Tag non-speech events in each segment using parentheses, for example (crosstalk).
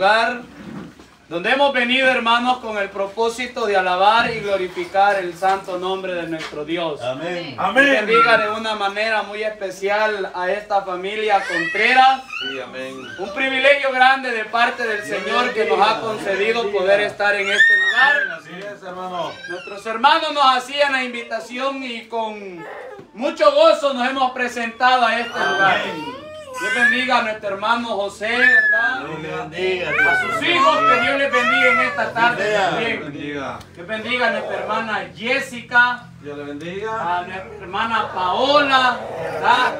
lugar donde hemos venido hermanos con el propósito de alabar y glorificar el santo nombre de nuestro Dios. Amén. Amén. Bendiga de una manera muy especial a esta familia Contreras. Sí, amén. Un privilegio grande de parte del Señor que nos ha concedido poder estar en este lugar. Así es, hermano. Nuestros hermanos nos hacían la invitación y con mucho gozo nos hemos presentado a este lugar. Dios bendiga a nuestro hermano José, ¿verdad? Dios bendiga. A sus hijos, que Dios les bendiga en esta tarde también. bendiga. Dios bendiga a nuestra hermana Jessica, Dios le bendiga. a nuestra hermana Paola, ¿verdad?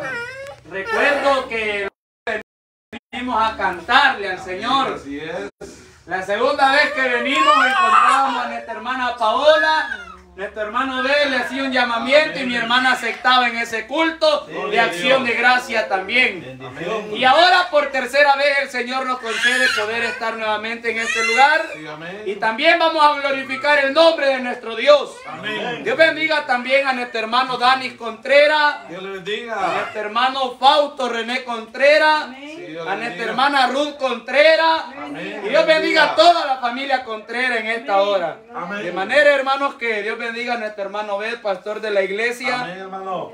Recuerdo que venimos a cantarle al Señor. Así es. La segunda vez que venimos encontramos a nuestra hermana Paola. Nuestro hermano B le hacía un llamamiento y mi hermana aceptaba en ese culto de acción de gracia también. Amén. Y ahora por tercera vez el Señor nos concede poder estar nuevamente en este lugar. Sí. Y también vamos a glorificar el nombre de nuestro Dios. Amén. Dios bendiga también a nuestro hermano Dani Contreras, Dios le a bendiga. nuestro hermano Fausto René Contreras, Sí, Dios le a nuestra hermana Ruth Contreras. Y Dios bendiga a toda la familia Contreras en esta hora. Amén. De manera, hermanos, que Dios bendiga a nuestro hermano Bel, pastor de la iglesia. Amén, hermano.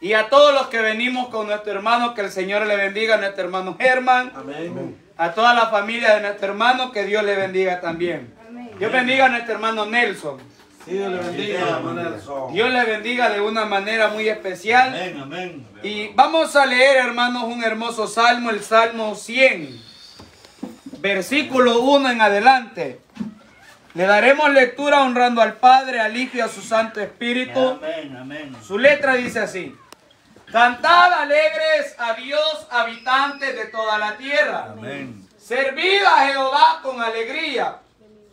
Y a todos los que venimos con nuestro hermano, que el Señor le bendiga a nuestro hermano Germán. Amén. A toda la familia de nuestro hermano, que Dios le bendiga también. Dios bendiga a nuestro hermano Nelson. Sí, Dios le bendiga, hermano Nelson. Dios le bendiga de una manera muy especial. Amén, amén. Y vamos a leer, hermanos, un hermoso salmo, el Salmo 100, versículo 1 en adelante. Le daremos lectura honrando al Padre, al Hijo y a su Santo Espíritu. Amén, amén. Su letra dice así. Cantad alegres a Dios, habitantes de toda la tierra. Amén. Servid a Jehová con alegría.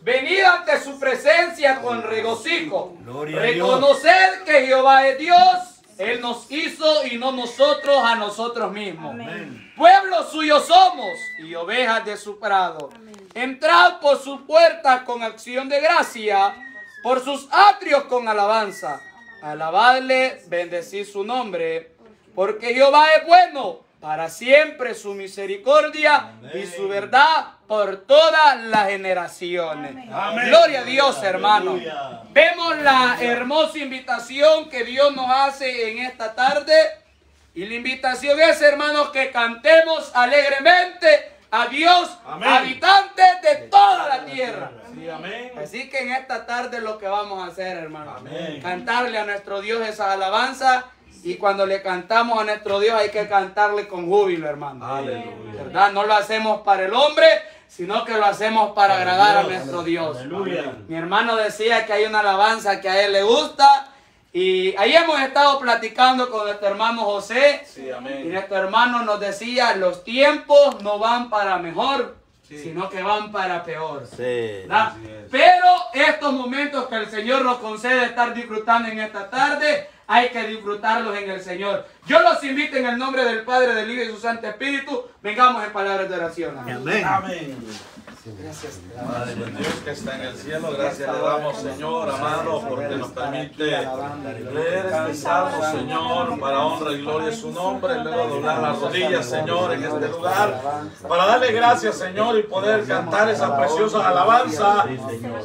Venid ante su presencia con regocijo. Gloria a Dios. Reconoced que Jehová es Dios. Él nos hizo y no nosotros a nosotros mismos. Amén. Pueblo suyo somos y ovejas de su prado. Entrad por sus puertas con acción de gracia, por sus atrios con alabanza. Alabadle, bendecid su nombre, porque Jehová es bueno, para siempre su misericordia y su verdad por todas las generaciones. Amén. Gloria a Dios, hermano. Aleluya. Vemos la hermosa invitación que Dios nos hace en esta tarde. Y la invitación es, hermanos, que cantemos alegremente a Dios, Amén. habitantes de toda la tierra. Sí, amén. Así que en esta tarde lo que vamos a hacer, hermanos, Amén. cantarle a nuestro Dios esa alabanza. Y cuando le cantamos a nuestro Dios hay que cantarle con júbilo, hermano. Aleluya. ¿Verdad? No lo hacemos para el hombre, sino que lo hacemos para agradar a nuestro Dios. Aleluya. Mi hermano decía que hay una alabanza que a él le gusta. Y ahí hemos estado platicando con nuestro hermano José. Sí, Y amén. nuestro hermano nos decía, los tiempos no van para mejor, Sí. sino que van para peor. Sí. es. Pero estos momentos que el Señor nos concede estar disfrutando en esta tarde, hay que disfrutarlos en el Señor. Yo los invito en el nombre del Padre, del Hijo y su Santo Espíritu. Vengamos en palabras de oración. amén. Amén. Amén. Gracias. Padre Dios que está en el cielo, gracias le damos, Señor, amado, porque nos permite leer este salmo, Señor, para honra y gloria de su nombre, luego doblar las rodillas, Señor, en este lugar, para darle gracias, Señor, y poder cantar esa preciosa alabanza,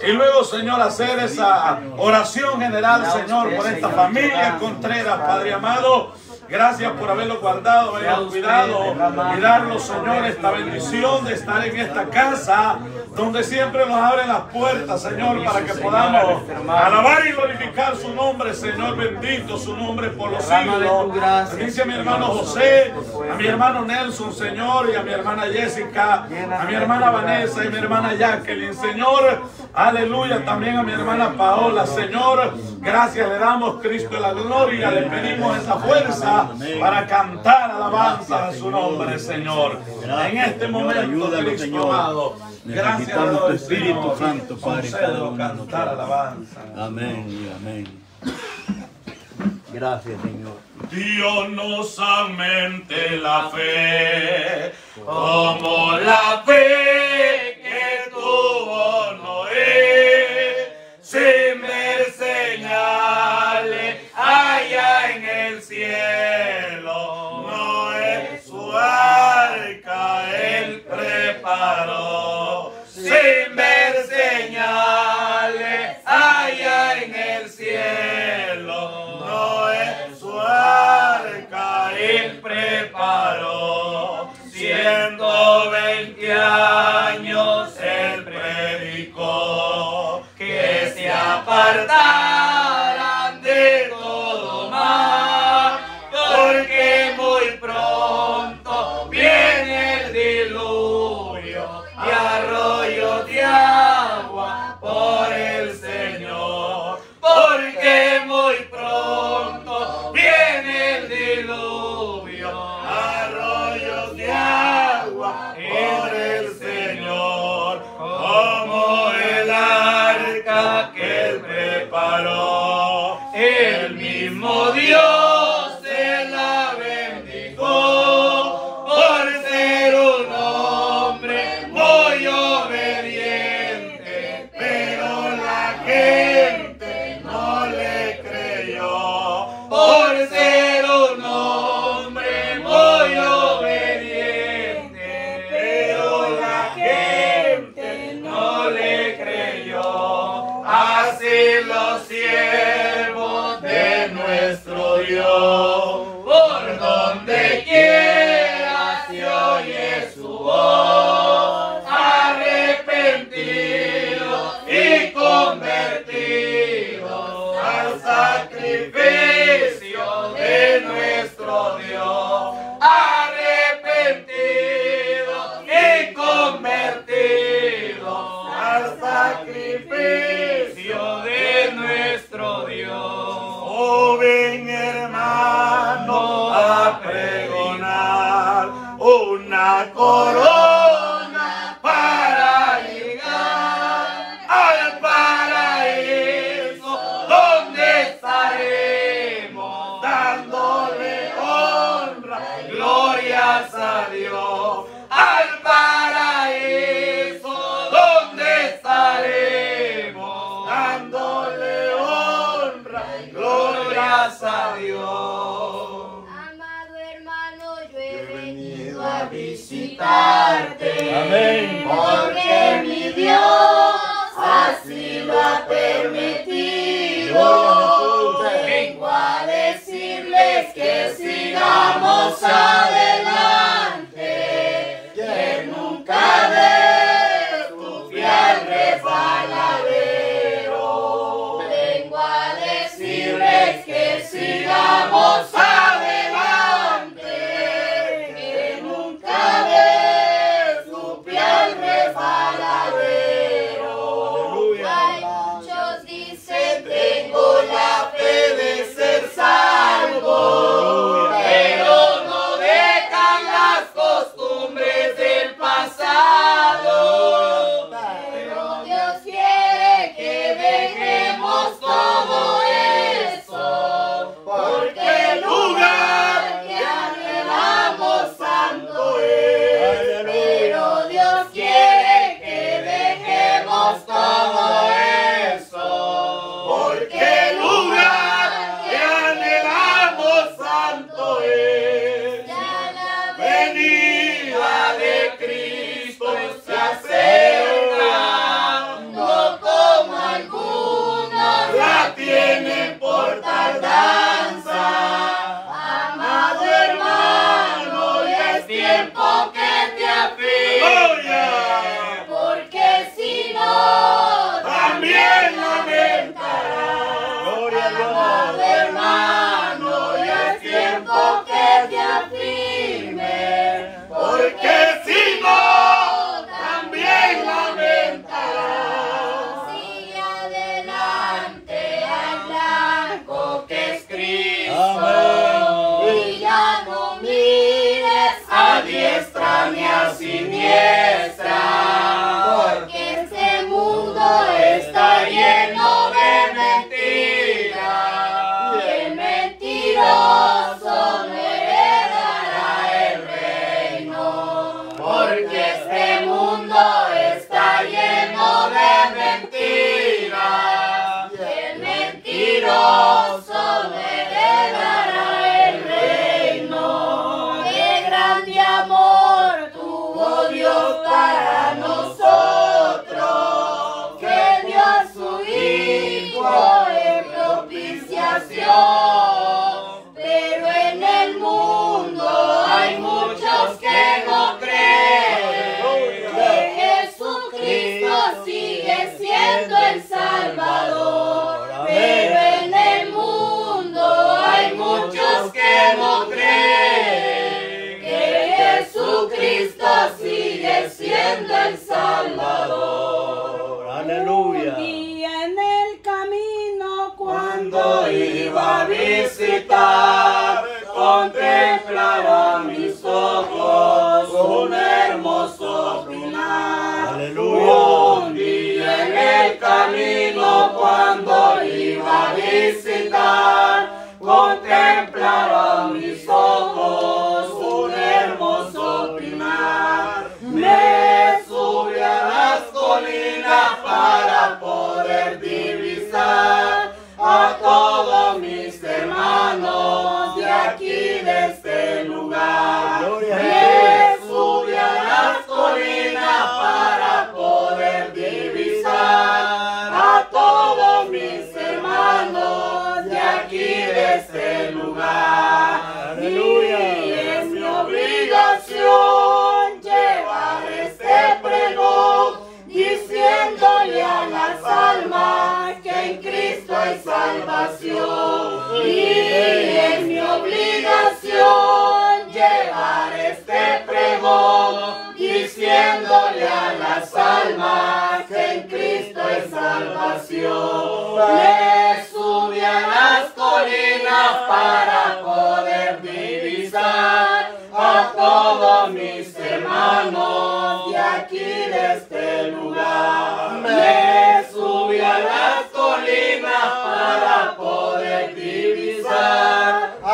y luego, Señor, hacer esa oración general, Señor, por esta familia Contreras, Padre amado. Gracias por haberlo guardado, haberlo cuidado y darnos, Señor, esta bendición de estar en esta casa donde siempre nos abren las puertas, Señor, para que podamos alabar y glorificar su nombre, Señor, bendito su nombre por los siglos. Bendice a mi hermano José, a mi hermano Nelson, Señor, y a mi hermana Jessica, a mi hermana Vanessa y mi hermana Jacqueline, Señor. Aleluya, también a mi hermana Paola, Señor. Gracias le damos, Cristo la gloria. Le pedimos esa fuerza para cantar alabanza a su nombre, Señor. En este momento, Ayúdalo, Cristo Señor. amado. Gracias doy, tu Espíritu Señor, Santo, Padre, cantar alabanza. Amén y amén. Gracias, Señor. Dios nos aumente la fe, como la fe que tuvo Noé, sin sin ver señales allá en el cielo. No es su arca y preparó 120 años el predicó que se aparta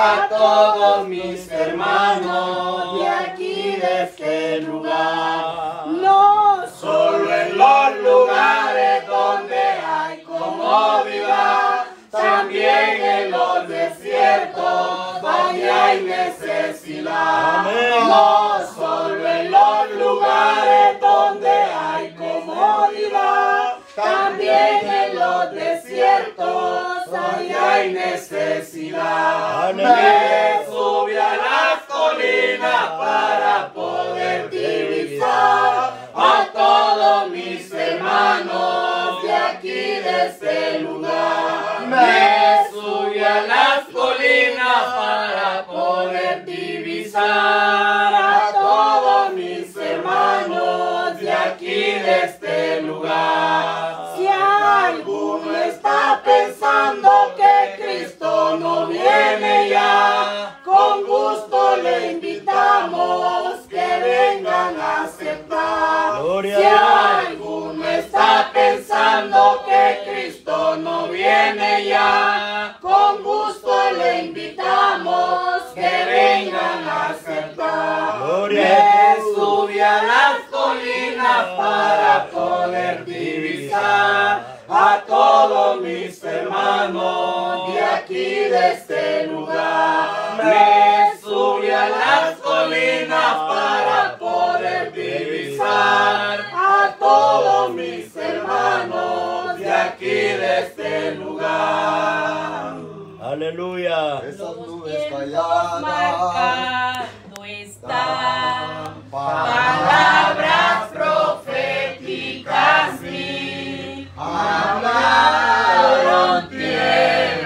a todos mis hermanos de aquí de este lugar. no Solo en los lugares donde hay comodidad, también en los desiertos donde hay necesidad. Amén. No hay necesidad. Me subí a las colinas para poder divisar a todos mis hermanos de aquí de este lugar. Me subí a las colinas para poder divisar vengan a aceptar. Gloria si alguno está pensando que Cristo no viene ya, con gusto le invitamos que vengan a aceptar. Gloria Me subí a las colinas para poder divisar a todos mis hermanos de aquí de este lugar. Me subí a las colinas para poder mis hermanos de aquí de este lugar. Aleluya. Esas nubes calladas marcando está Palabras proféticas mil hablaron tiempos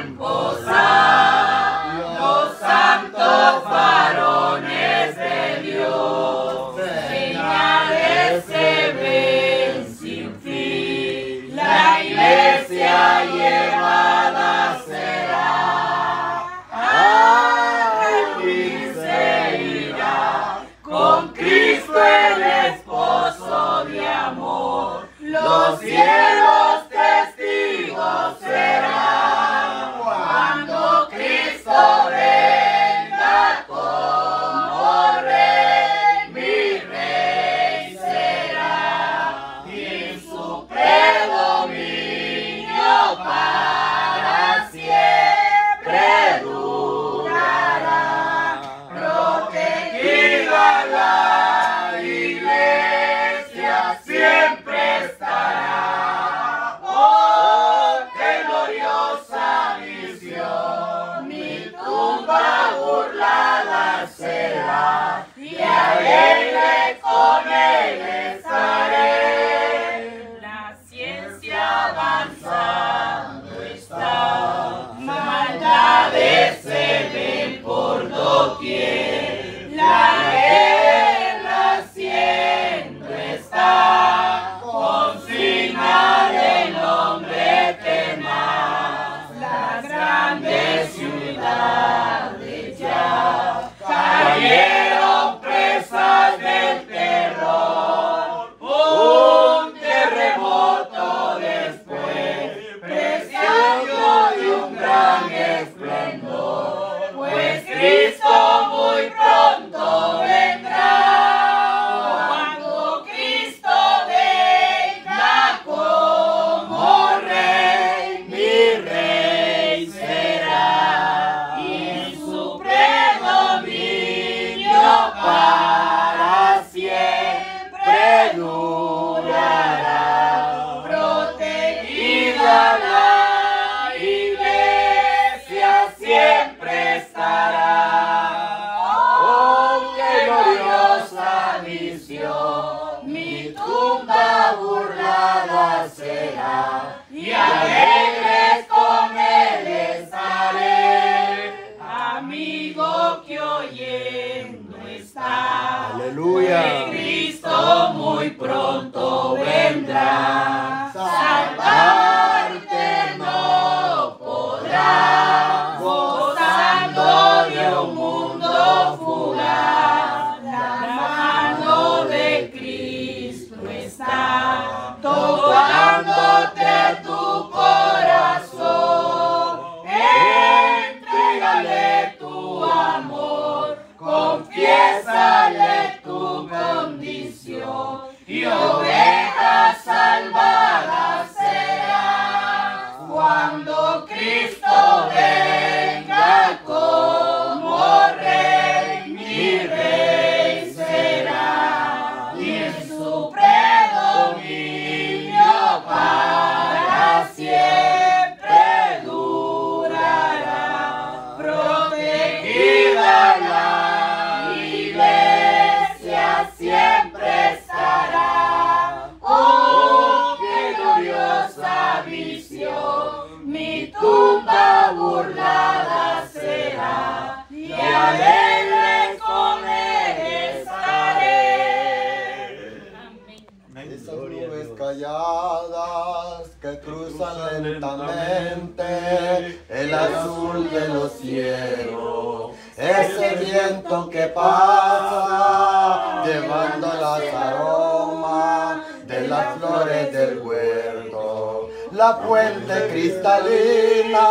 La fuente cristalina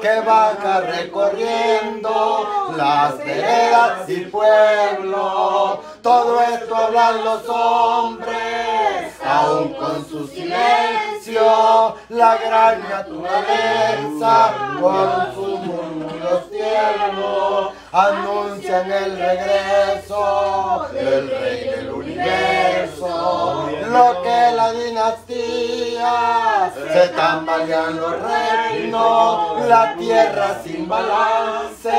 que baja recorriendo las veredas y pueblos. Todo esto hablan los hombres, aún con su silencio, la gran naturaleza con sus murmullos tiernos anuncian el regreso del rey del universo. Lo que la dinastía se tambalean los reinos, la tierra sin balance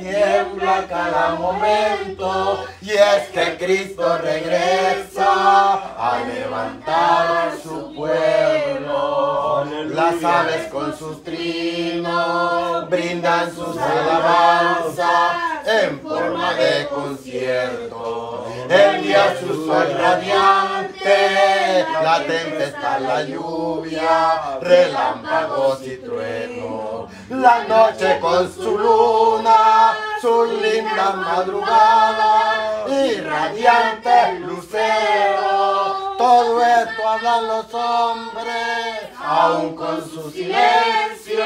tiembla cada momento. Y es que Cristo regresa a levantar su pueblo. Las aves con sus trinos brindan sus alabanzas en forma de concierto. Envía su sol radiante, la tempestad, la lluvia, relámpagos y truenos. La noche con su luna, su linda madrugada y radiante lucero. Todo esto hablan los hombres, aún con su silencio,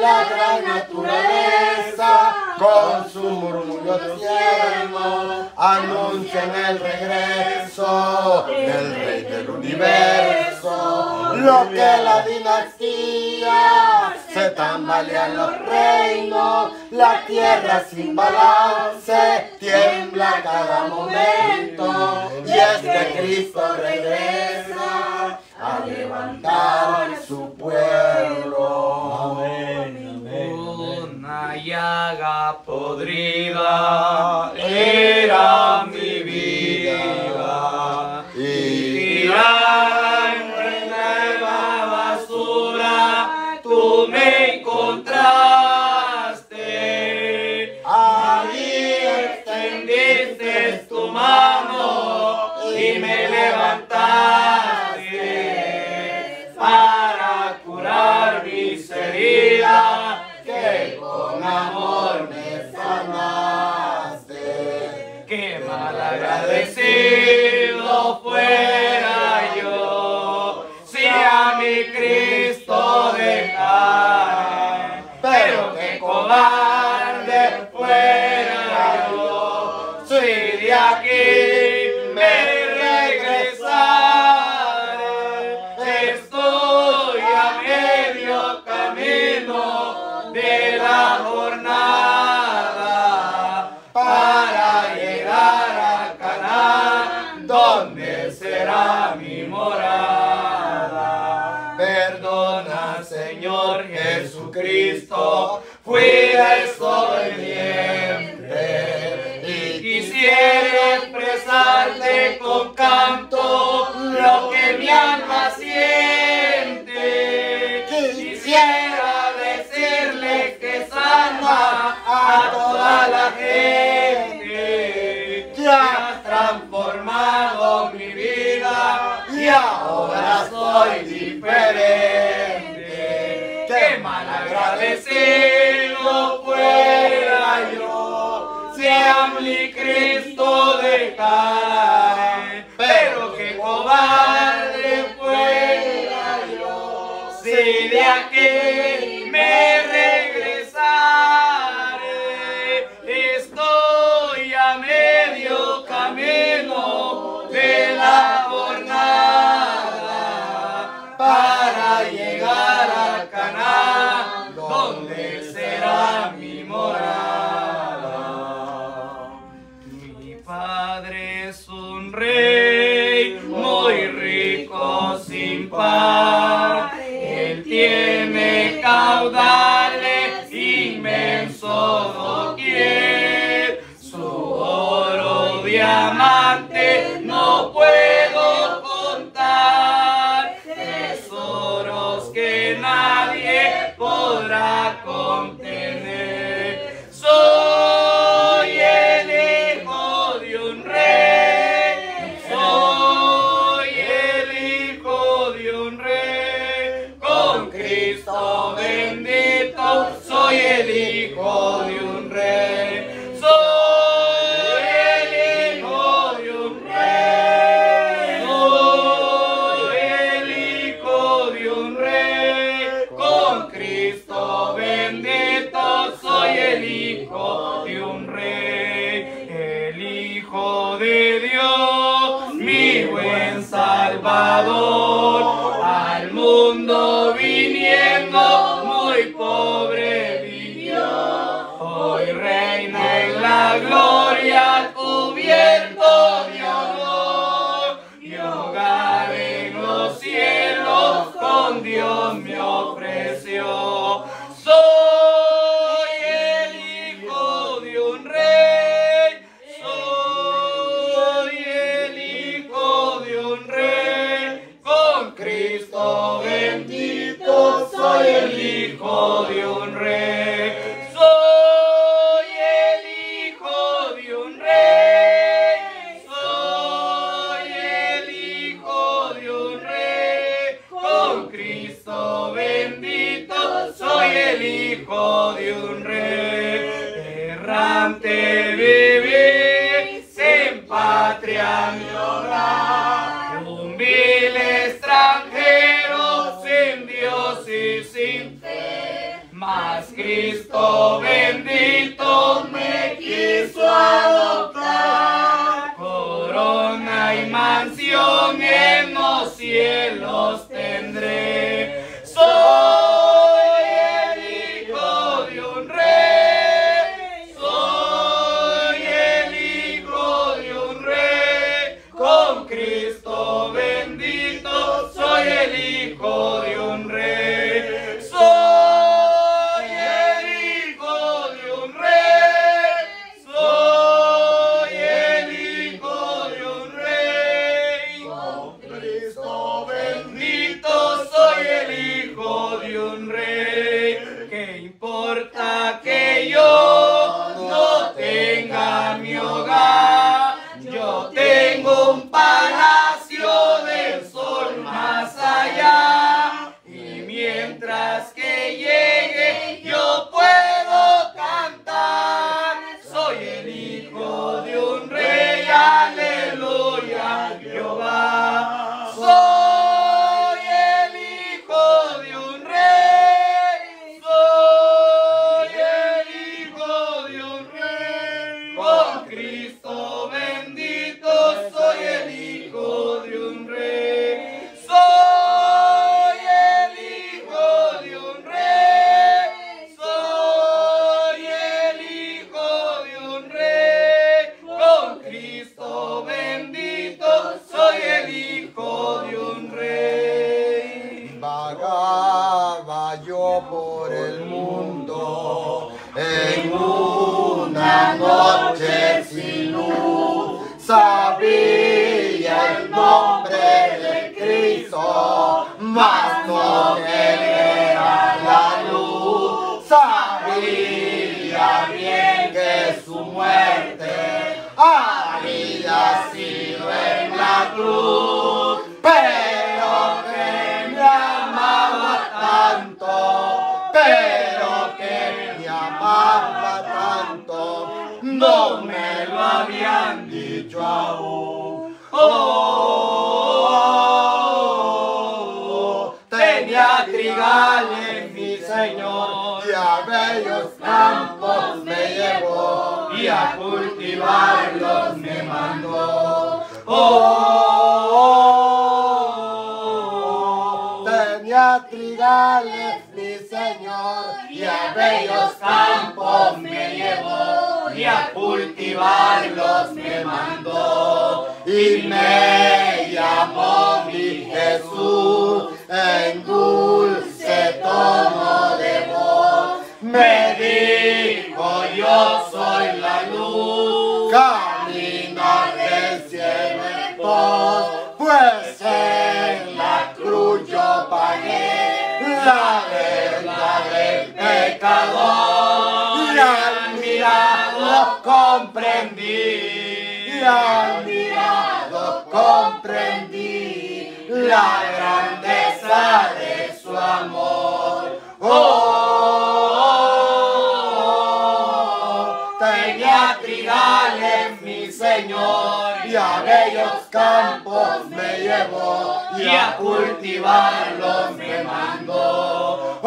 la gran naturaleza, con su murmullo tierno, anuncian el regreso del rey del universo. Lo que la dinastía se tambalean los reinos, la tierra sin balance tiembla cada momento. Y es que Cristo regresa a levantar su pueblo. Amén. Una llaga podrida era mi vida.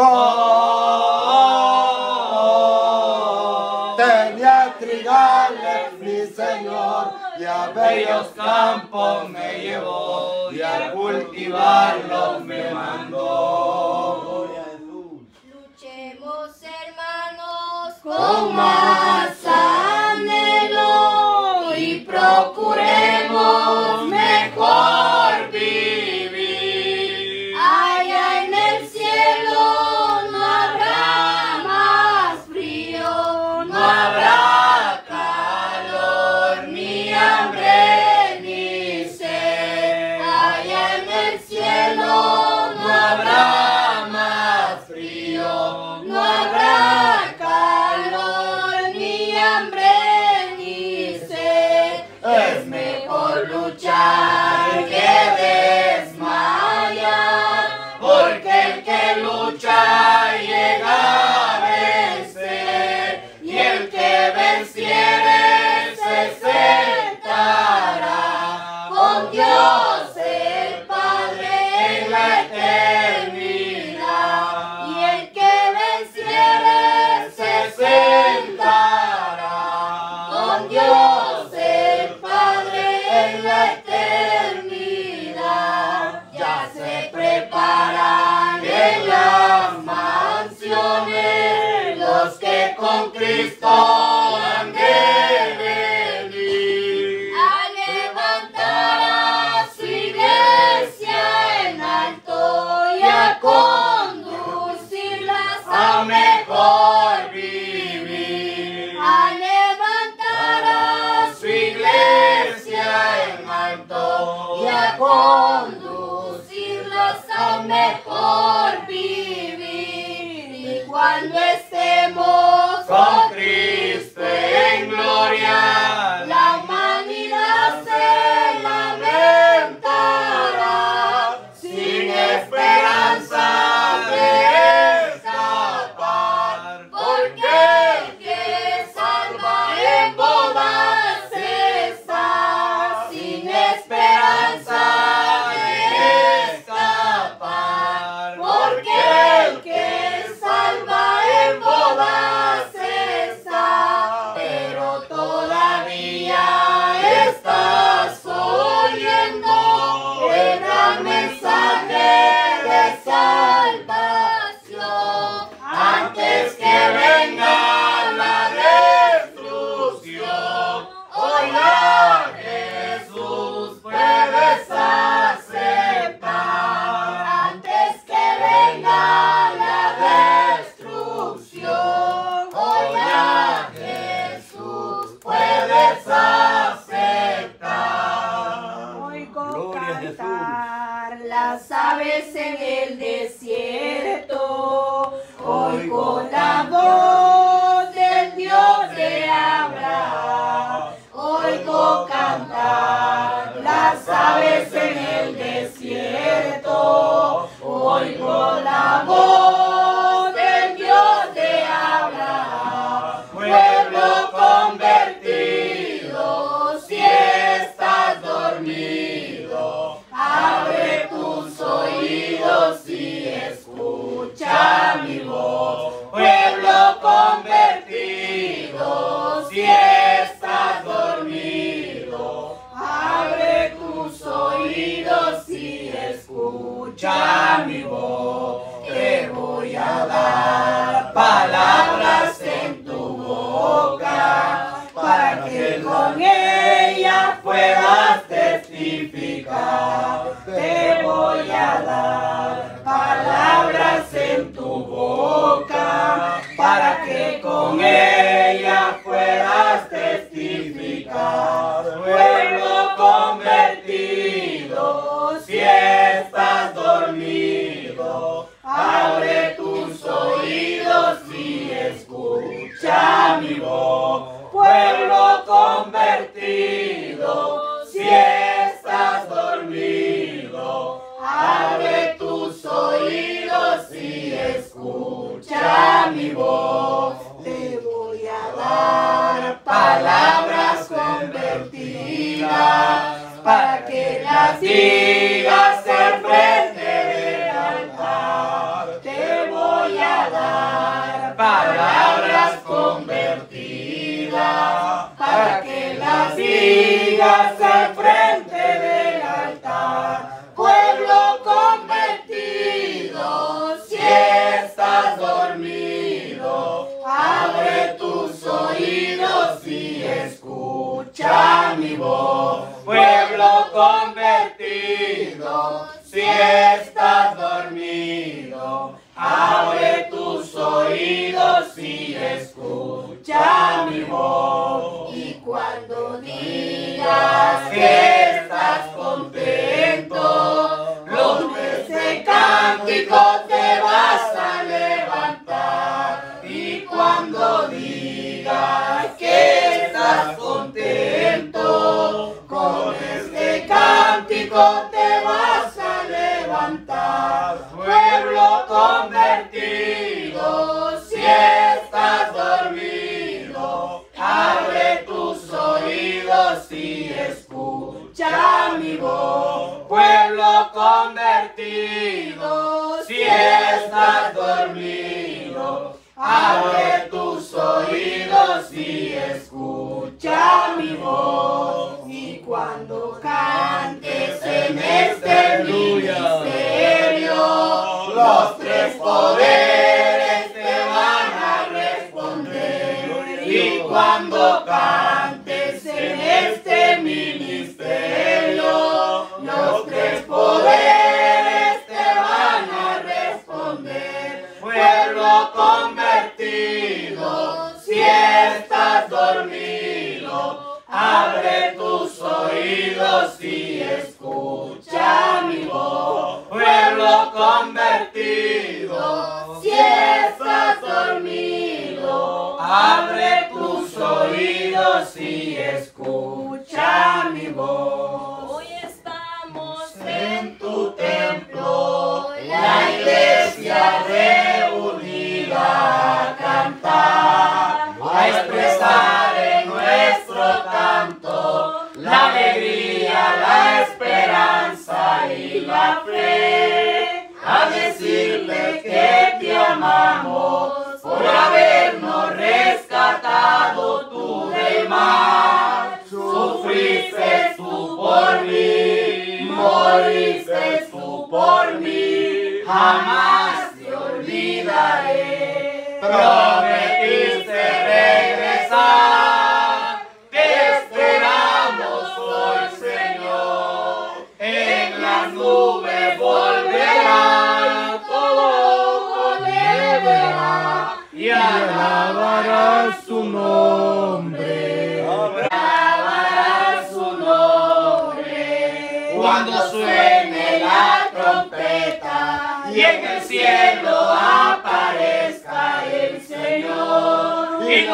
oh, tenía trigales mi señor y a bellos campos me llevó y a cultivarlos me mandó. Cuando esté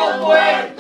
Señor y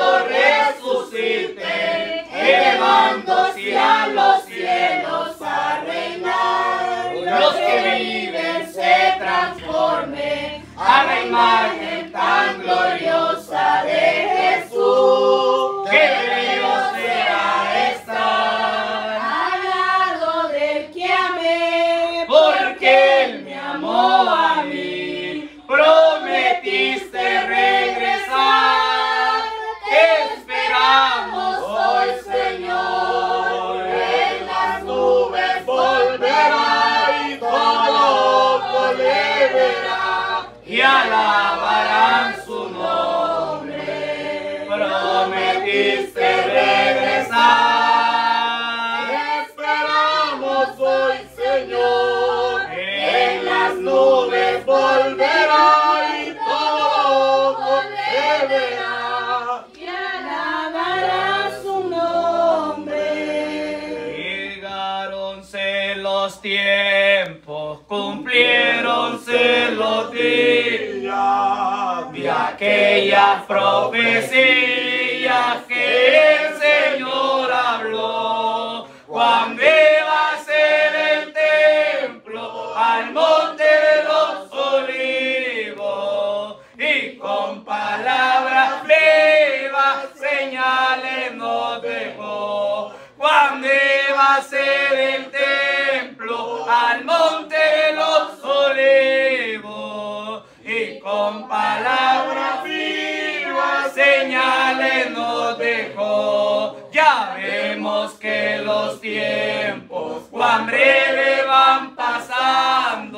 tiempos cuán breve van pasando,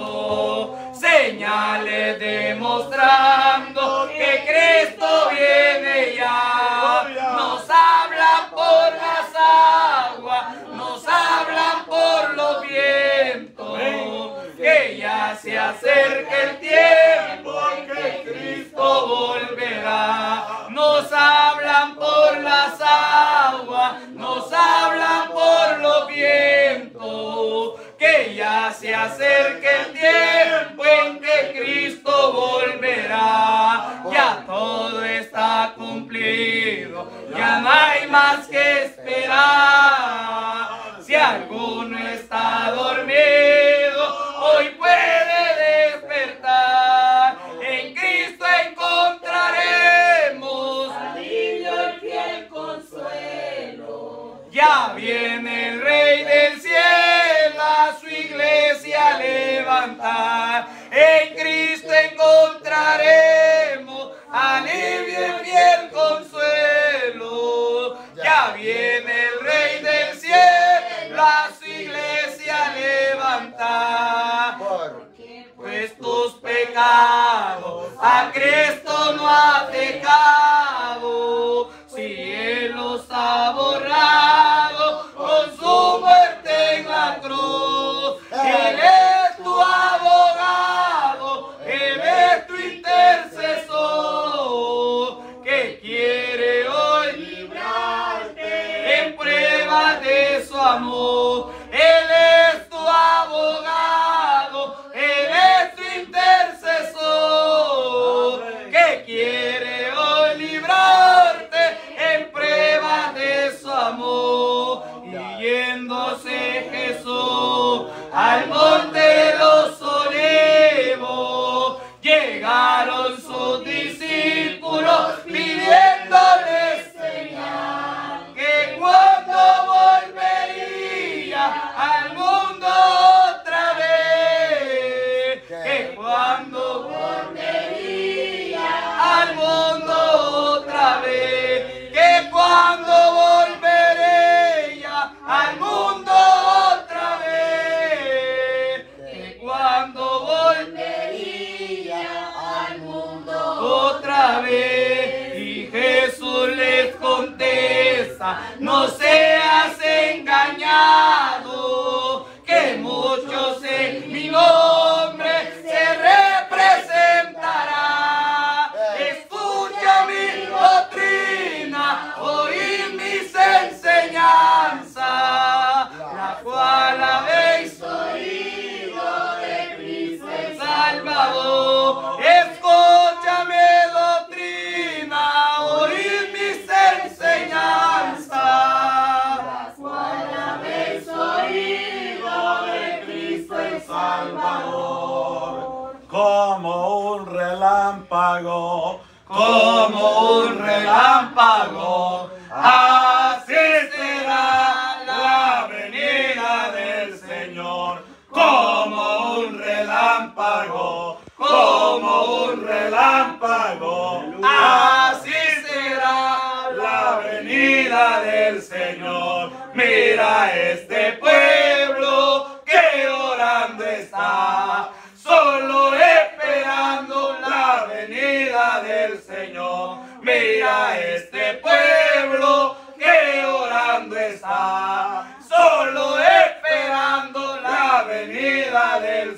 señales demostrando que Cristo viene ya. Nos hablan por las aguas, nos hablan por los vientos, que ya se acerca el tiempo que Cristo volverá. Se acerca el tiempo en que Cristo volverá. Ya todo está cumplido, ya no hay más que esperar. Si alguno está dormido, hoy puede despertar. En Cristo encontraremos Alivio y fiel consuelo. ya viene el Rey del cielo iglesia levantar. En Cristo encontraremos alivio y fiel consuelo. Ya viene el Rey del cielo a su iglesia levantar. Pues tus pecados a Cristo no ha pecado, si Él los ha borrado amor.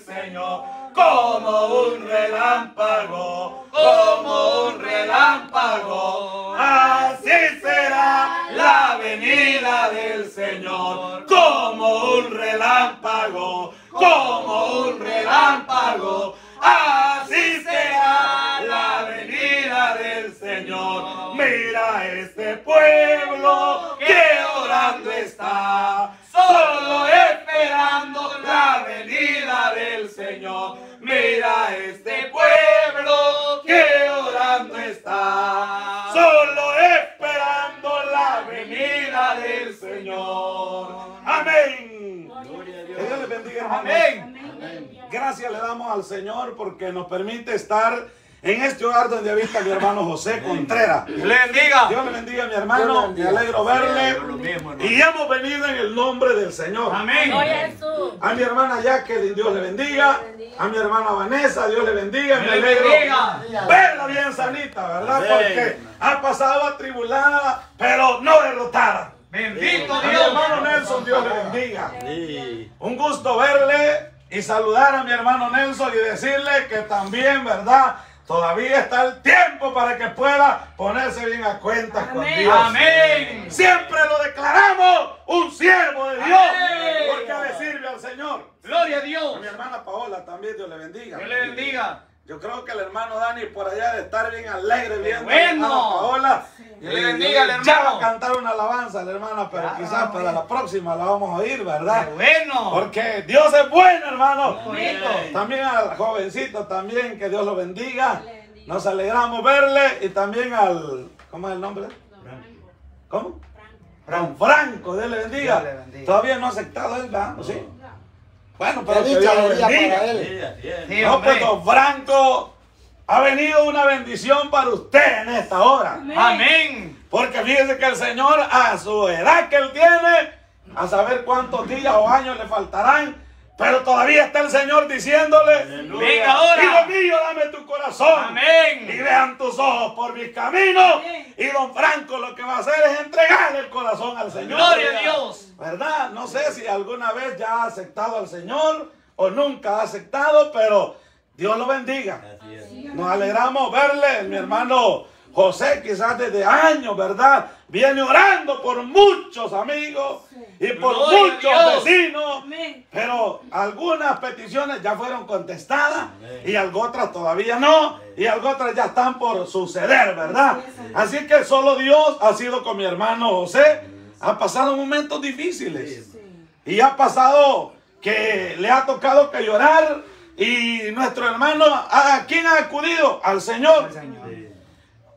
Señor. Como un relámpago, como un relámpago, así será la venida del Señor. Como un relámpago, como un relámpago, así será la venida del Señor. Mira este pueblo que orando está, solo esperando la venida Señor. Mira este pueblo que orando está. Solo esperando la venida del Señor. Amén. Que Dios les bendiga. Amén. Gracias le damos al Señor porque nos permite estar en este hogar donde habita mi hermano José Contreras. Dios le bendiga. Dios le bendiga, mi hermano. Me alegro verle. Y hemos venido en el nombre del Señor. Amén. A mi hermana Jacqueline, Dios le bendiga. A mi hermana Vanessa, Dios le bendiga. Me Dios le alegro verla bien sanita, ¿verdad? Porque ha pasado atribulada, pero no derrotada. Bendito A mi Dios. hermano Nelson, Dios le bendiga. Un gusto verle y saludar a mi hermano Nelson y decirle que también, ¿verdad? Todavía está el tiempo para que pueda ponerse bien a cuentas con Dios. Amén. Siempre lo declaramos un siervo de Dios Amén. porque le sirve al Señor. Gloria a A Dios. mi hermana Paola también Dios le bendiga. Dios le bendiga. Yo creo que el hermano Dani por allá de estar bien alegre viendo a bueno. hermana Paola. Dios le bendiga al Ya va a hermano. cantar una alabanza la hermana, pero quizás para la próxima la vamos a oír, ¿verdad? Qué bueno. Porque Dios es bueno, hermano. Bonito. También al jovencito también, que Dios lo bendiga. Nos alegramos verle y también al, ¿cómo es el nombre? ¿Cómo? Don Franco, Dios le bendiga. Dios le bendiga. Todavía no ha aceptado él, ¿verdad? ¿O ¿Sí? Bueno, pero Dicha bendiga. para él. Sí, No, hombre. pues don Franco, ha venido una bendición para usted en esta hora. Amén. Porque fíjese que el Señor a su edad que él tiene, a saber cuántos días o años le faltarán, pero todavía está el Señor diciéndole, Venga ahora. Hijo mío, dame tu corazón. Amén. Y vean tus ojos por mis caminos. Y don Franco lo que va a hacer es entregarle el corazón al Señor. Gloria a Dios. ¿Verdad? No sé si alguna vez ya ha aceptado al Señor o nunca ha aceptado, pero Dios lo bendiga. Nos alegramos verle, mi hermano José, quizás desde años, ¿verdad? Viene orando por muchos amigos y por Gloria muchos vecinos. Pero algunas peticiones ya fueron contestadas y algo otras todavía no. Y algo otras ya están por suceder, ¿verdad? Así que solo Dios ha sido con mi hermano José. Ha pasado momentos difíciles. Y ha pasado que le ha tocado que llorar. Y nuestro hermano, ¿a quién ha acudido? Al Señor.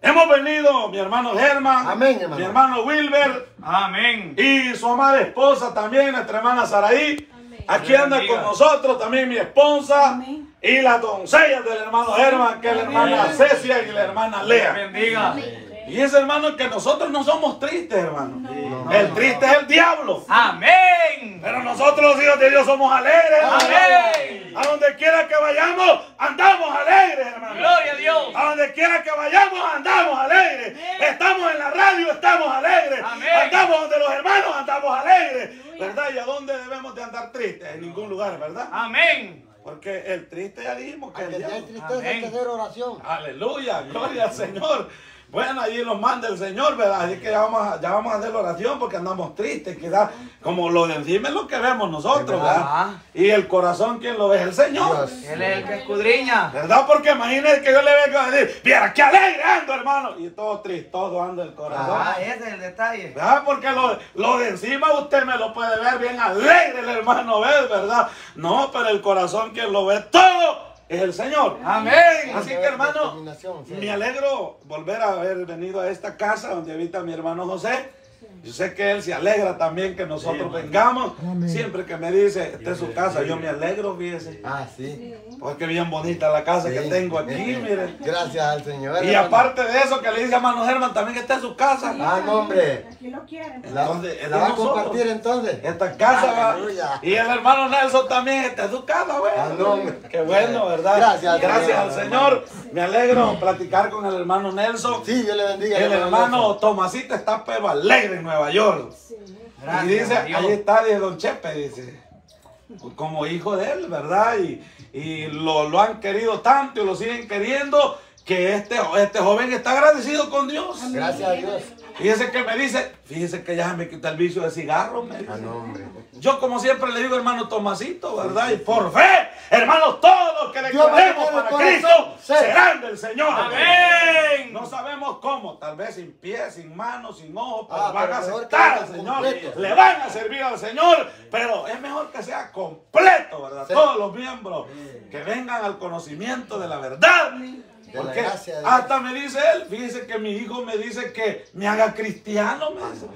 Hemos venido, mi hermano Germán, Amén, hermano. mi hermano Wilber Amén. y su amada esposa también, nuestra hermana Saraí. Aquí anda con nosotros también mi esposa y las doncellas del hermano Germán, que es la hermana Cecia y la hermana Lea. bendiga. Y ese hermano que nosotros no somos tristes, hermano. El triste es el diablo. Amén. Pero nosotros los hijos de Dios somos alegres. hermano. Amén. A donde quiera que vayamos, andamos alegres, hermano. Gloria a Dios. A donde quiera que vayamos, andamos alegres. Estamos en la radio, estamos alegres. Amén. Andamos donde los hermanos, andamos alegres. ¿Verdad? ¿Y a dónde debemos de andar tristes? En ningún lugar, ¿verdad? Amén. Porque el triste ya dijimos que el que tiene diablo. tristeza hay que oración. Aleluya, gloria al Señor. Bueno, allí nos manda el Señor, ¿verdad? Así que ya vamos a, ya vamos a hacer la oración porque andamos tristes, que da como lo de encima es lo que vemos nosotros, verdad. ¿verdad? Y el corazón, ¿quién lo ve? El Señor. Dios. Él es el que escudriña. ¿Verdad? Porque imagínense que yo le vengo a decir, viera qué alegre ando, hermano. Y todo tristoso ando el corazón. Ah, ese es el detalle. ¿Verdad? Porque lo, lo de encima usted me lo puede ver bien alegre, el hermano ve, ¿verdad? No, pero el corazón quien lo ve todo es el Señor. Amén. Así que hermano, me alegro volver a haber venido a esta casa donde habita mi hermano José. Yo sé que él se alegra también que nosotros vengamos. Siempre que me dice, esta es su casa, yo me alegro, fíjese. Ah, sí. Porque bien bonita la casa que Sí. tengo aquí, miren. Gracias al Señor. Y hermano. aparte de eso, que le dice a hermano Germán también que esta es su casa. Ah, no, hombre. Aquí lo quieren. La, Entonces, la va a compartir entonces. Esta casa va. Y el hermano Nelson también, esta es su casa, güey. Ah, no, hombre. Qué bueno, ¿verdad? Gracias, Gracias al Señor. Me alegro platicar con el hermano Nelson. Sí, Dios le bendiga. El hermano Tomasito está pero alegre en Nueva York. Gracias y dice, ahí está, dice Don Chepe, dice, como hijo de él, ¿verdad? Y, y lo, lo han querido tanto y lo siguen queriendo que este, este joven está agradecido con Dios. Gracias a Dios. Fíjese que me dice, fíjese que ya se me quita el vicio de cigarro, me dice. Ah, no, hombre. Yo como siempre le digo, hermano Tomasito, ¿verdad? Y por fe, hermanos, todos los que a el para. Cristo Sí. serán del Señor. Amén. No sabemos cómo, tal vez sin pies, sin manos, sin ojos, pero Ah, van pero a mejor aceptar al Señor, completo. le van a servir al Señor, pero es mejor que sea completo, ¿verdad? Sí. Todos los miembros que vengan al conocimiento de la verdad. Porque Dios. hasta me dice él, fíjese que mi hijo me dice que me haga cristiano, me dice.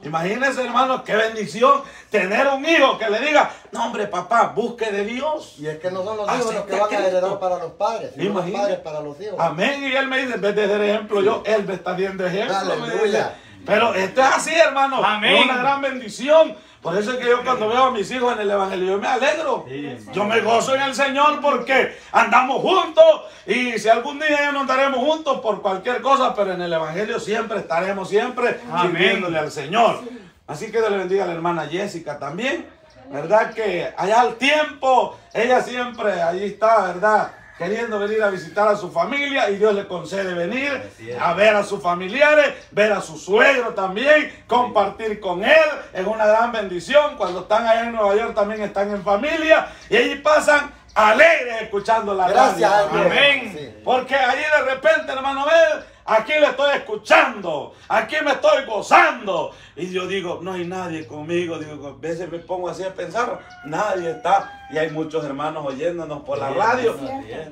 Imagínense, hermano, qué bendición tener un hijo que le diga, no, hombre, papá, busque de Dios. Y es que no son los Ah, hijos los que van a heredar para los padres, sino los Imagínate. padres para los hijos. Amén. Y él me dice, en vez de dar ejemplo yo, él me está dando ejemplo. Aleluya. Pero esto es así, hermano. Amén. Es una gran bendición. Por eso es que yo cuando veo a mis hijos en el Evangelio, yo me alegro. Yo me gozo en el Señor porque andamos juntos. Y si algún día ya no andaremos juntos por cualquier cosa, pero en el Evangelio siempre estaremos siempre sirviéndole al Señor. Así que Dios le bendiga a la hermana Jessica también. ¿Verdad? Que allá al tiempo, ella siempre allí está, ¿verdad? Queriendo venir a visitar a su familia y Dios le concede venir a ver a sus familiares, ver a su suegro también, compartir con él. Es una gran bendición. Cuando están allá en Nueva York también están en familia y allí pasan alegres escuchando la Gracias radio. Amén. Sí. Porque allí de repente, hermano Abel, aquí le estoy escuchando, aquí me estoy gozando. Y yo digo, no hay nadie conmigo. Digo, a veces me pongo así a pensar, nadie está. Y hay muchos hermanos oyéndonos por la radio.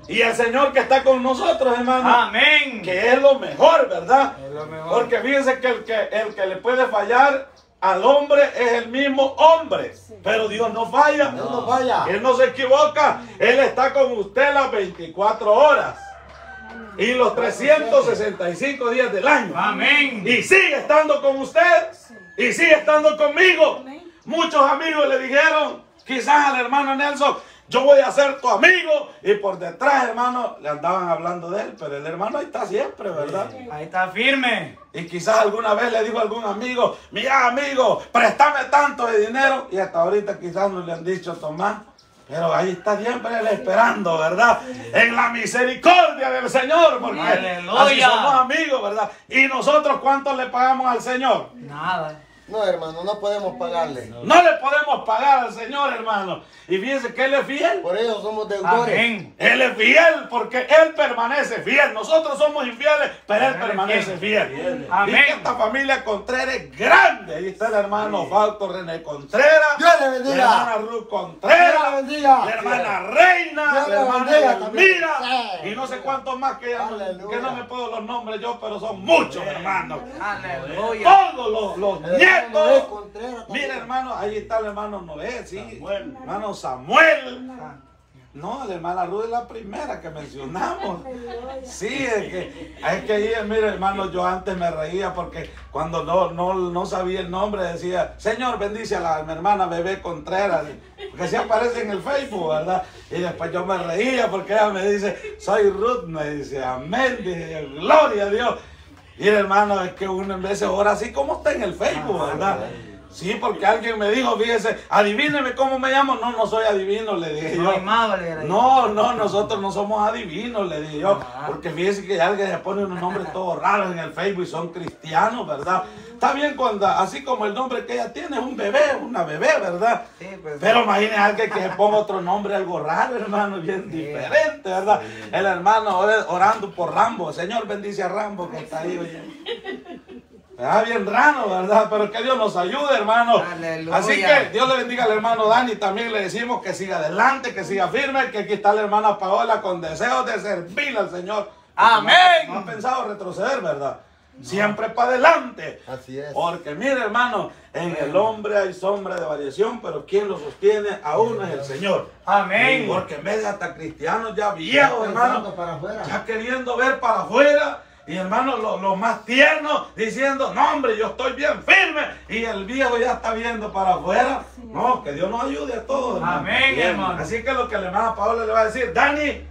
Y el Señor que está con nosotros, hermano. Amén. Que es lo mejor, ¿verdad? Es lo mejor. Porque fíjense que el, que el que le puede fallar al hombre es el mismo hombre. Pero Dios no falla. Dios no falla. Él no se equivoca. Él está con usted las 24 horas. Y los 365 días del año. Amén. Y sigue estando con usted. Y sigue estando conmigo. Muchos amigos le dijeron, quizás al hermano Nelson, yo voy a ser tu amigo. Y por detrás, hermano, le andaban hablando de él. Pero el hermano ahí está siempre, ¿verdad? Ahí está firme. Y quizás alguna vez le dijo a algún amigo, mira amigo, préstame tanto de dinero. Y hasta ahorita quizás no le han dicho Tomás. Pero ahí está siempre él esperando, ¿verdad? En la misericordia del Señor, porque Aleluya. así somos amigos, ¿verdad? Y nosotros, ¿cuánto le pagamos al Señor? Nada. No, hermano, no podemos pagarle. No le podemos pagar al Señor, hermano. Y fíjense que Él es fiel. Por ello somos deudores. Amén. Él es fiel porque Él permanece fiel. Nosotros somos infieles, pero Él permanece fiel. fiel. Amén. Y que esta familia Contreras es grande. Ahí está el hermano Fausto René Contreras. Dios le bendiga. La hermana Ruth Contreras. Dios le bendiga. La hermana Reina. Dios la hermana. Sí. Y no sé cuántos más que, Aleluya. que no me puedo los nombres yo, pero son muchos hermanos. Aleluya. Todos los, los Mira, hermano, ahí está el hermano Noé, sí. Hermano Samuel. No, la hermana Ruth es la primera que mencionamos. (laughs) Sí, es que, es que ahí, mire, hermano, yo antes me reía porque cuando no, no, no sabía el nombre decía, Señor, bendice a la mi hermana Bebé Contreras. Porque así aparece en el Facebook, ¿verdad? Y después yo me reía porque ella me dice, soy Ruth, me dice, amén, dije, gloria a Dios. El hermano, es que uno en veces ora así como está en el Facebook, ¿verdad? Sí, porque alguien me dijo, fíjese, adivíneme cómo me llamo. No, no soy adivino, le dije No yo. No, no, nosotros no somos adivinos, le dije yo. Porque fíjese que alguien se pone unos nombres todos raros en el Facebook y son cristianos, ¿verdad? Está bien cuando, así como el nombre que ella tiene, es un bebé, una bebé, ¿verdad? Sí, pues, Pero imagine a alguien que ponga otro nombre, algo raro, hermano, bien diferente, ¿verdad? El hermano orando por Rambo. Señor, bendice a Rambo que está ahí, oye. Ah, bien raro, ¿verdad? Pero que Dios nos ayude, hermano. Aleluya. Así que Dios le bendiga al hermano Dani. También le decimos que siga adelante, que siga firme, que aquí está la hermana Paola con deseos de servir al Señor. Amén. No, no ha pensado retroceder, ¿verdad? Siempre para adelante. Así es. Porque mire, hermano, en el hombre hay sombra de variación, pero quien lo sostiene aún es el Señor. Amén. Porque en vez de hasta cristianos ya viejos, hermano, Pensando para afuera. ya queriendo ver para afuera. Y hermano, los lo más tiernos diciendo, no hombre, yo estoy bien firme. Y el viejo ya está viendo para afuera. No, que Dios nos ayude a todos. hermano. Amén, Bien. hermano. Así que lo que la hermana Paola le va a decir, Dani,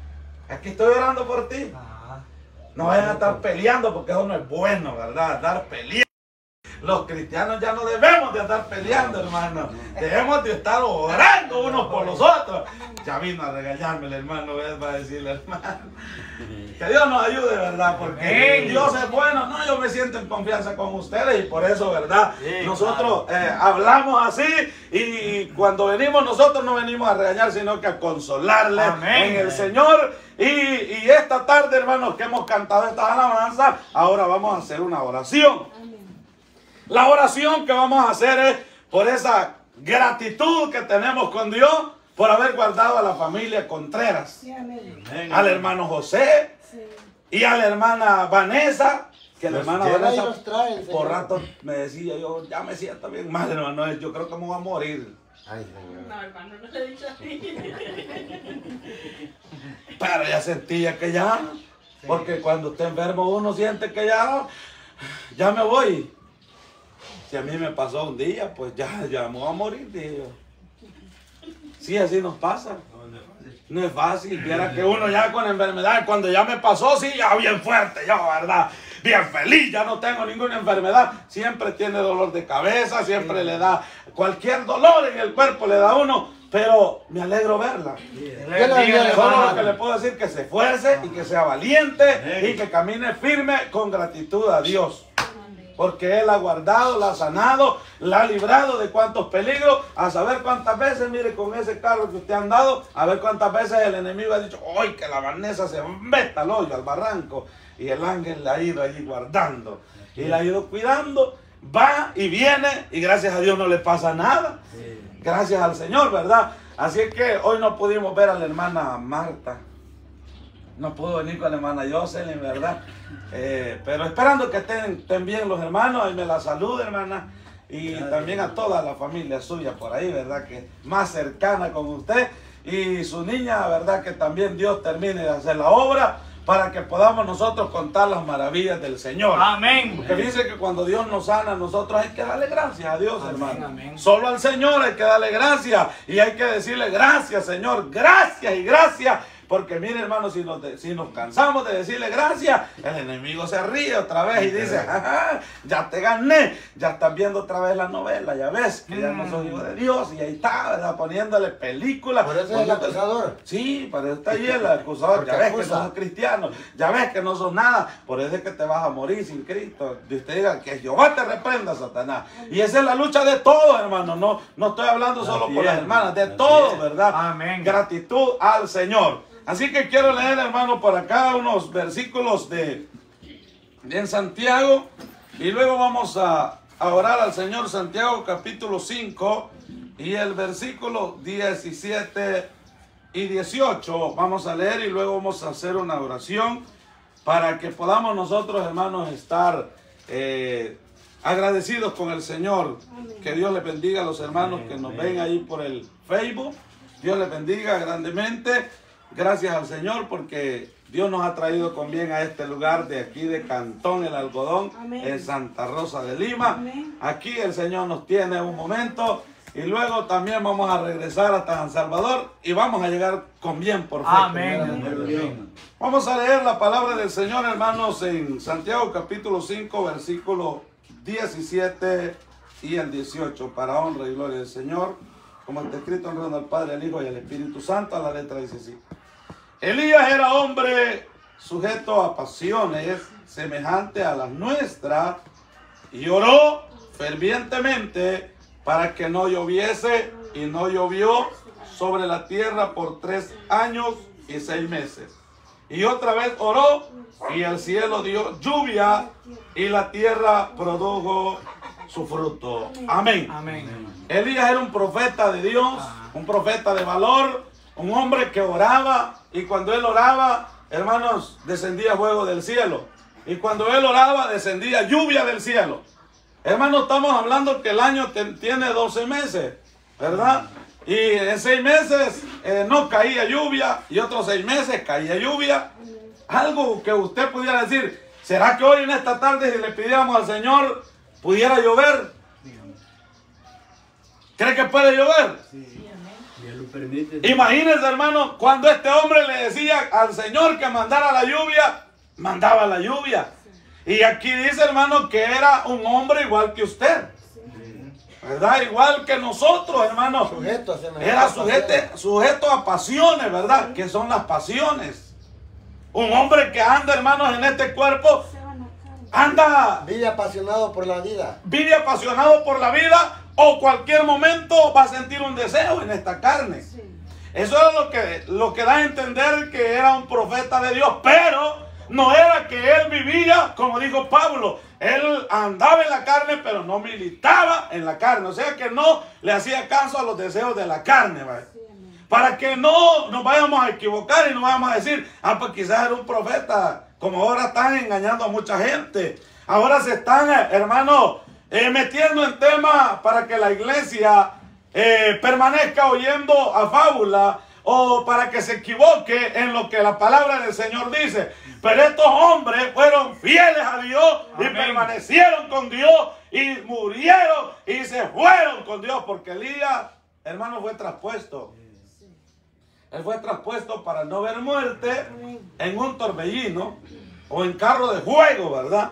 aquí estoy orando por ti. No vayan a estar peleando porque eso no es bueno, ¿verdad? Dar peleando. Los cristianos ya no debemos de andar peleando, hermano. Debemos de estar orando unos por los otros. Ya vino a regañarme el hermano, ¿ves? va a decirle hermano. Que Dios nos ayude, ¿verdad? Porque Dios es bueno. No, yo me siento en confianza con ustedes y por eso, ¿verdad? nosotros eh, hablamos así y cuando venimos nosotros no venimos a regañar, sino que a consolarle en el Señor. Y, y esta tarde, hermanos, que hemos cantado esta alabanza, ahora vamos a hacer una oración. La oración que vamos a hacer es por esa gratitud que tenemos con Dios por haber guardado a la familia Contreras, al hermano José y a la hermana Vanessa, que la hermana Vanessa trae por rato me decía, yo ya me siento bien mal, hermano, yo creo que me voy a morir. Ay, señor. No, hermano, no le he dicho así. (laughs) Pero ya sentía que ya, porque cuando está enfermo uno siente que ya, ya me voy. Si a mí me pasó un día, pues ya, (laughs) ya me voy a morir, dije yo. Sí, así nos pasa. No es fácil, viera que uno ya con enfermedad, cuando ya me pasó, sí, ya bien fuerte, yo, ¿verdad? Bien feliz, ya no tengo ninguna enfermedad. Siempre tiene dolor de cabeza, siempre le da cualquier dolor en el cuerpo, le da a uno, pero me alegro verla. Bendiga, Solo lo que le puedo decir que se esfuerce y que sea valiente y que camine firme con gratitud a Dios. Porque Él ha guardado, la ha sanado, la ha librado de cuantos peligros. A saber cuántas veces, mire, con ese carro que usted ha andado, a ver cuántas veces el enemigo ha dicho, ¡ay, que la Vanessa se meta al hoyo, al barranco! Y el ángel la ha ido allí guardando. Y la ha ido cuidando. Va y viene y gracias a Dios no le pasa nada. Gracias al Señor, ¿verdad? Así es que hoy no pudimos ver a la hermana Marta. No pudo venir con la hermana Jocelyn, ¿verdad? Eh, pero esperando que estén, estén bien los hermanos, y me la salude, hermana. Y también a toda la familia suya por ahí, ¿verdad? Que más cercana con usted. Y su niña, ¿verdad? Que también Dios termine de hacer la obra para que podamos nosotros contar las maravillas del Señor. Amén. Porque dice que cuando Dios nos sana, nosotros hay que darle gracias a Dios, hermano. amén. Solo al Señor hay que darle gracias. Y hay que decirle gracias, Señor. Gracias y gracias. Porque mire, hermano, si nos, si nos cansamos de decirle gracias, el enemigo se ríe otra vez y dice, "Ajá, ya te gané. Ya estás viendo otra vez la novela, ya ves que ya no soy hijo de Dios. Y ahí está, ¿verdad? Poniéndole películas. Por eso es el acusador. Sí, para eso está (laughs) ahí el acusador. Ya ves que no sos cristiano. Ya ves que no sos nada. Por eso es que te vas a morir sin Cristo. Y usted diga que Jehová te reprenda, Satanás. Y esa es la lucha de todos, hermano. No, no estoy hablando solo por las hermanas, de todos, ¿verdad? Amén. Gratitud al Señor. Así que quiero leer, hermano, por acá unos versículos de, de en Santiago. Y luego vamos a, a orar al Señor Santiago capítulo 5 y el versículo 17 y 18. Vamos a leer y luego vamos a hacer una oración para que podamos nosotros, hermanos, estar eh, agradecidos con el Señor. Que Dios les bendiga a los hermanos que nos ven ahí por el Facebook. Dios les bendiga grandemente. Gracias al Señor porque Dios nos ha traído con bien a este lugar de aquí de Cantón El Algodón, en Santa Rosa de Lima. Aquí el Señor nos tiene un momento y luego también vamos a regresar hasta San Salvador y vamos a llegar con bien por fe. Amén. Vamos a leer la palabra del Señor, hermanos, en Santiago capítulo 5, versículo 17 y el 18, para honra y gloria del Señor, como está escrito honrando al Padre, al Hijo y al Espíritu Santo, la letra dice así. Elías era hombre sujeto a pasiones semejante a las nuestras y oró fervientemente para que no lloviese y no llovió sobre la tierra por tres años y seis meses. Y otra vez oró y el cielo dio lluvia y la tierra produjo su fruto. Amén. Amén. Elías era un profeta de Dios, un profeta de valor, un hombre que oraba y cuando él oraba, hermanos, descendía fuego del cielo. Y cuando él oraba, descendía lluvia del cielo. Hermanos, estamos hablando que el año tiene 12 meses, ¿verdad? Y en seis meses eh, no caía lluvia y otros seis meses caía lluvia. Algo que usted pudiera decir, ¿será que hoy en esta tarde si le pidiéramos al Señor pudiera llover? ¿Cree que puede llover? Imagínense, hermano, cuando este hombre le decía al Señor que mandara la lluvia, mandaba la lluvia. Y aquí dice, hermano, que era un hombre igual que usted. ¿Verdad? Igual que nosotros, hermano. Sujeto Era pasiones. sujeto, sujeto a pasiones, ¿verdad? Que son las pasiones. Un hombre que anda, hermanos, en este cuerpo, anda, Vive apasionado por la vida. vive apasionado por la vida o cualquier momento va a sentir un deseo en esta carne. Eso es lo que, lo que da a entender que era un profeta de Dios, pero no era que él vivía, como dijo Pablo, él andaba en la carne, pero no militaba en la carne, o sea que no le hacía caso a los deseos de la carne. ¿vale? Para que no nos vayamos a equivocar y no vayamos a decir, ah, pues quizás era un profeta, como ahora están engañando a mucha gente. Ahora se están, eh, hermanos, eh, metiendo en temas para que la iglesia eh, permanezca oyendo a fábula o para que se equivoque en lo que la palabra del Señor dice. Pero estos hombres fueron fieles a Dios y permanecieron con Dios y murieron y se fueron con Dios porque Elías, hermano, fue traspuesto. Él fue traspuesto para no ver muerte en un torbellino o en carro de fuego, ¿verdad?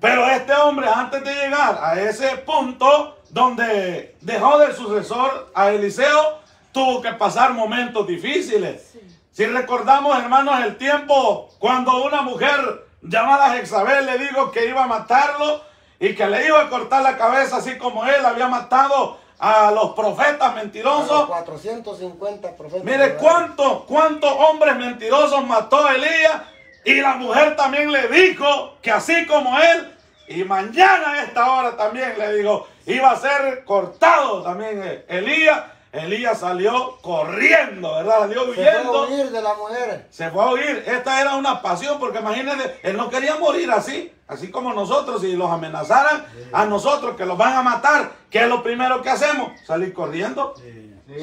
Pero este hombre, antes de llegar a ese punto donde dejó de sucesor a Eliseo, tuvo que pasar momentos difíciles. Si recordamos, hermanos, el tiempo cuando una mujer llamada Jezabel le dijo que iba a matarlo y que le iba a cortar la cabeza, así como él había matado a los profetas A los mentirosos. 450 profetas. Mire cuántos cuántos hombres mentirosos mató Elías y la mujer también le dijo que así como él y mañana a esta hora también le dijo iba a ser cortado también Elías. Elías salió corriendo, ¿verdad? Salió Se fue a huyendo. huir de la mujer. Se fue a huir. Esta era una pasión, porque imagínense, él no quería morir así, así como nosotros, si los amenazaran a nosotros que los van a matar, ¿qué es lo primero que hacemos? Salir corriendo.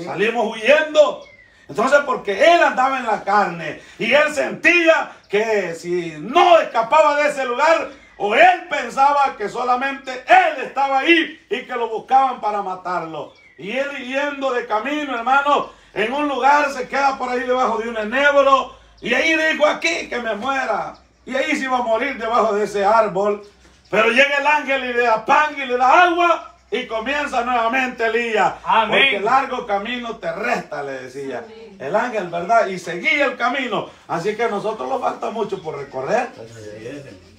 Salimos huyendo. Entonces, porque él andaba en la carne y él sentía que si no escapaba de ese lugar, o él pensaba que solamente él estaba ahí y que lo buscaban para matarlo. Y él yendo de camino, hermano, en un lugar se queda por ahí debajo de un enebro y ahí dijo aquí que me muera. Y ahí se iba a morir debajo de ese árbol. Pero llega el ángel y le da pan y le da agua y comienza nuevamente Elías. Amén. Porque largo camino te resta, le decía. El ángel, ¿verdad? Y seguía el camino. Así que a nosotros nos falta mucho por recorrer.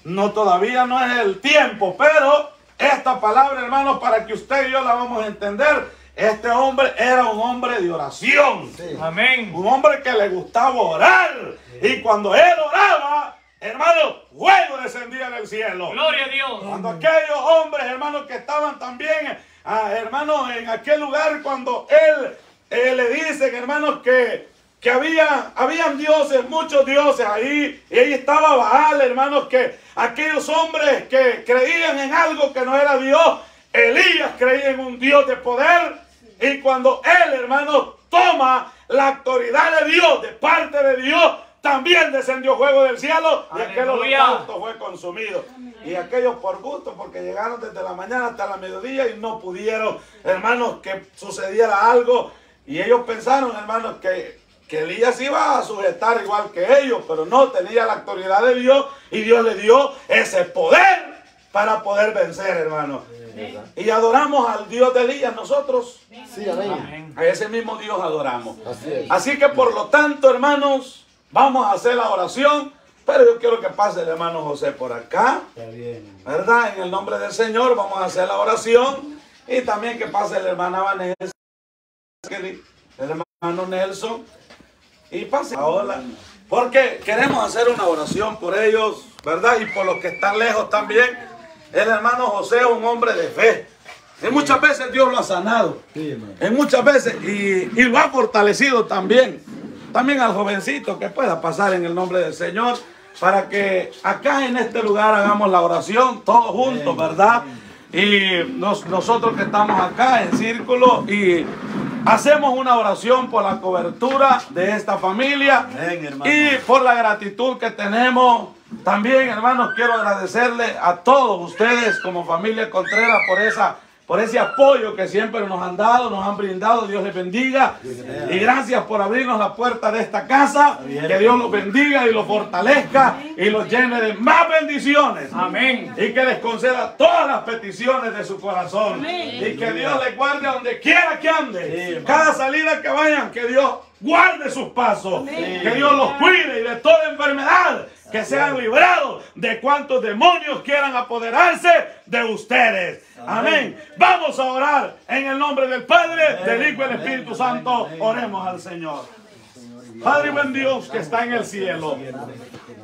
No, todavía no es el tiempo, pero esta palabra, hermanos, para que usted y yo la vamos a entender, este hombre era un hombre de oración. Amén. Un hombre que le gustaba orar. Y cuando él oraba, hermano, fuego descendía del cielo. Gloria a Dios. Cuando aquellos hombres, hermanos, que estaban también, ah, hermanos, en aquel lugar, cuando él eh, le dicen, hermanos, que, que había, habían dioses, muchos dioses ahí, y ahí estaba Baal, hermanos, que aquellos hombres que creían en algo que no era Dios, Elías creía en un Dios de poder, y cuando él, hermanos, toma la autoridad de Dios, de parte de Dios, también descendió fuego del cielo y aquel holocausto fue consumido. Y aquellos por gusto, porque llegaron desde la mañana hasta la mediodía y no pudieron, hermanos, que sucediera algo. Y ellos pensaron, hermanos, que, que Elías iba a sujetar igual que ellos, pero no, tenía la autoridad de Dios y Dios le dio ese poder para poder vencer, hermanos. Y adoramos al Dios de Elías nosotros. Sí, amén. Amén. A ese mismo Dios adoramos. Así es. Así que por lo tanto, hermanos, vamos a hacer la oración. Pero yo quiero que pase el hermano José por acá. ¿Verdad? En el nombre del Señor vamos a hacer la oración. Y también que pase el hermano Vanessa, el hermano Nelson. Y pase ahora. Porque queremos hacer una oración por ellos, ¿verdad? Y por los que están lejos también. El hermano José es un hombre de fe. Y muchas veces Dios lo ha sanado. En muchas veces. Y, y lo ha fortalecido también. También al jovencito que pueda pasar en el nombre del Señor. Para que acá en este lugar hagamos la oración todos juntos, ¿verdad? Y nos- nosotros que estamos acá en círculo y hacemos una oración por la cobertura de esta familia y por la gratitud que tenemos. También, hermanos, quiero agradecerle a todos ustedes como familia Contreras por esa por ese apoyo que siempre nos han dado, nos han brindado. Dios les bendiga. Y gracias por abrirnos la puerta de esta casa. Que Dios los bendiga y los fortalezca y los llene de más bendiciones. Amén. Y que les conceda todas las peticiones de su corazón. Y que Dios les guarde donde quiera que ande. Cada salida que vayan, que Dios guarde sus pasos. Que Dios los cuide y de toda enfermedad. Que sean librados de cuantos demonios quieran apoderarse de ustedes. Amén. Vamos a orar en el nombre del Padre, del Hijo y del Espíritu Santo. Oremos al Señor. Padre buen Dios que está en el cielo.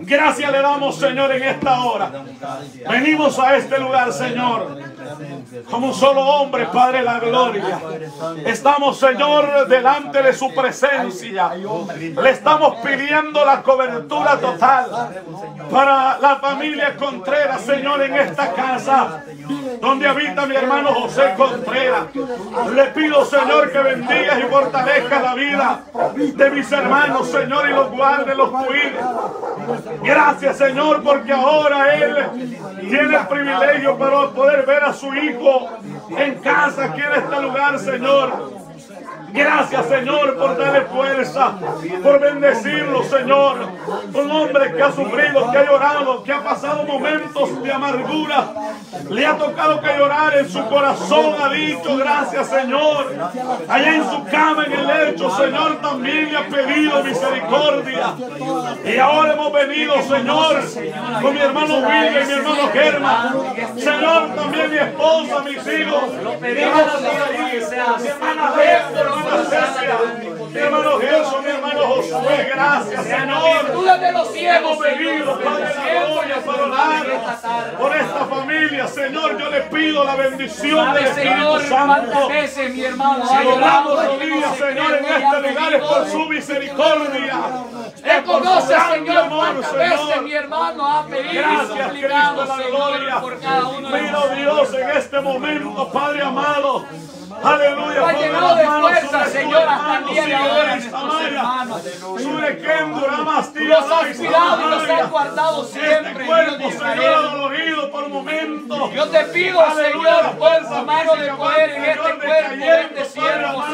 Gracias le damos, Señor, en esta hora. Venimos a este lugar, Señor, como un solo hombre, Padre la gloria. Estamos, Señor, delante de su presencia. Le estamos pidiendo la cobertura total para la familia Contreras, Señor, en esta casa donde habita mi hermano José Contreras. Le pido, Señor, que bendiga y fortalezca la vida de mis hermanos, Señor, y los guarde, los cuide. Gracias, Señor, porque ahora Él tiene el privilegio para poder ver a su hijo en casa aquí en este lugar, Señor. Gracias, Señor, por darle fuerza, por bendecirlo, Señor. Un hombre que ha sufrido, que ha llorado, que ha pasado momentos de amargura. Le ha tocado que llorar en su corazón, ha dicho, gracias, Señor. Allá en su cama, en el lecho, Señor, también le ha pedido misericordia. Y ahora hemos venido, Señor, con mi hermano William y mi hermano Germán. Señor, también mi esposa, mis hijos. Hermana Beth, mi hermana mi hermano Jesús, mi hermano Josué, gracias, Señor. De los cielos, Hemos venido, Padre la para orar por esta familia. Señor, yo le pido la bendición del ¿Sabe, Espíritu Santo. mi hermano Si oramos rodillas, Señor, en este lugar es por su misericordia. Él conoce, Señor, cuántas Señor. veces mi hermano ha pedido Gracias, suplicado, Señor, gloria. por cada uno de nosotros. Dios en este momento, Padre amado. Aleluya. Llenado las de fuerza, Señor, hasta el día de ahora, Los has cuidado y los has guardado siempre, Este cuerpo, Señor, dolorido por momentos. Yo te pido, Señor, fuerza mano de poder en este cuerpo, cayendo, este siervo.